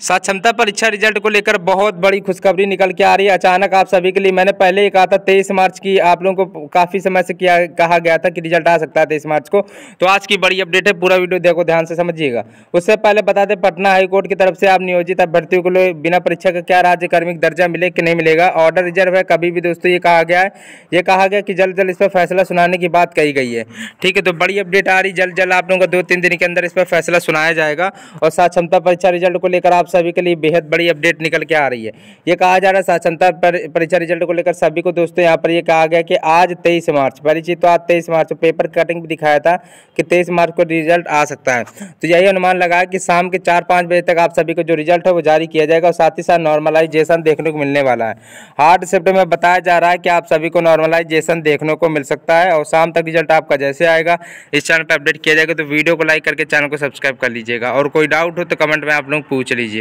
सात क्षमता परीक्षा रिज़ल्ट को लेकर बहुत बड़ी खुशखबरी निकल के आ रही है। अचानक आप सभी के लिए मैंने पहले ही कहा था, तेईस मार्च की आप लोगों को काफ़ी समय से किया, कहा गया था कि रिज़ल्ट आ सकता है तेईस मार्च को। तो आज की बड़ी अपडेट है, पूरा वीडियो देखो, ध्यान से समझिएगा। उससे पहले बता दें, पटना हाईकोर्ट की तरफ़ से आप नियोजित अभ्यर्थियों को बिना परीक्षा का क्या राज्य कार्मिक दर्जा मिले कि नहीं मिलेगा? ऑर्डर रिज़र्व है, कभी भी दोस्तों, ये कहा गया है। ये कहा गया कि जल्द जल्द इस पर फैसला सुनाने की बात कही गई है। ठीक है तो बड़ी अपडेट आ रही जल्द जल्द आप लोगों को दो तीन दिन के अंदर इस पर फैसला सुनाया जाएगा। और साक्षमता परीक्षा रिज़ल्ट को लेकर आप सभी के लिए बेहद बड़ी अपडेट निकल के आ रही है। ये कहा जा रहा है साक्षरता परीक्षा रिज़ल्ट को लेकर सभी को दोस्तों यहाँ पर ये कहा गया कि आज तेईस मार्च, परिचित तो आज तेईस मार्च, पेपर कटिंग भी दिखाया था कि तेईस मार्च को रिज़ल्ट आ सकता है। तो यही अनुमान लगा कि शाम के चार पाँच बजे तक आप सभी को जो रिज़ल्ट है वो जारी किया जाएगा और साथ ही साथ नॉर्मलाइजेशन देखने को मिलने वाला है। हार्ड शिफ्ट में बताया जा रहा है कि आप सभी को नॉर्मलाइजेशन देखने को मिल सकता है और शाम तक रिज़ल्ट आपका जैसे आएगा। इस चैनल पर अपडेट किया जाएगा तो वीडियो को लाइक करके चैनल को सब्सक्राइब कर लीजिएगा। और कोई डाउट हो तो कमेंट में आप लोग पूछ लीजिए।